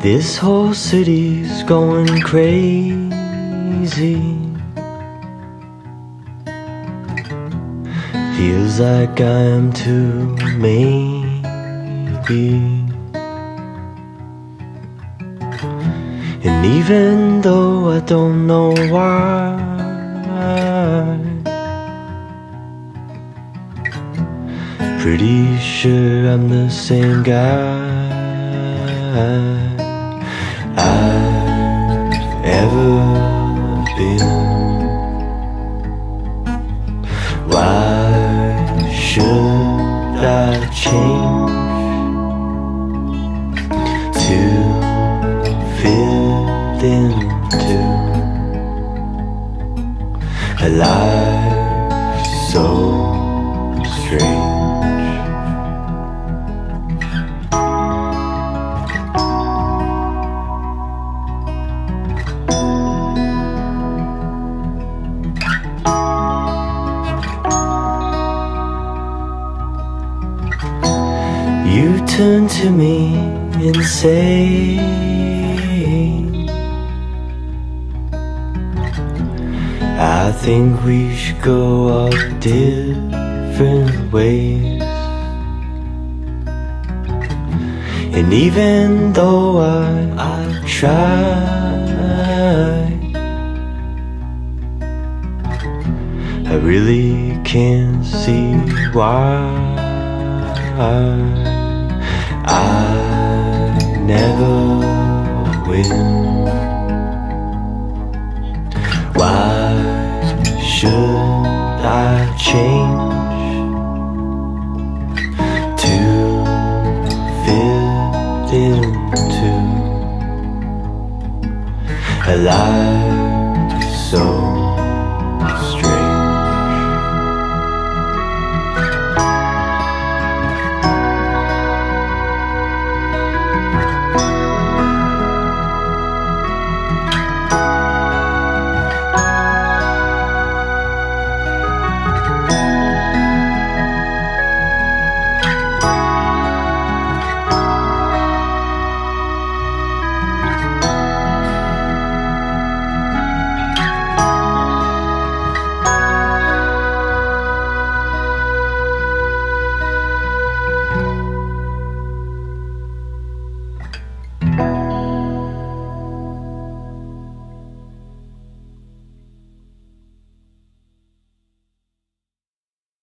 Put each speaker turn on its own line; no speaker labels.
This whole city's going crazy. Feels like I'm too maybe. And even though I don't know why, pretty sure I'm the same guy I've ever been. Why should I change to fit into a life so strange? You turn to me and say I think we should go our different ways. And even though I, I try I really can't see why should I change to fit into a life?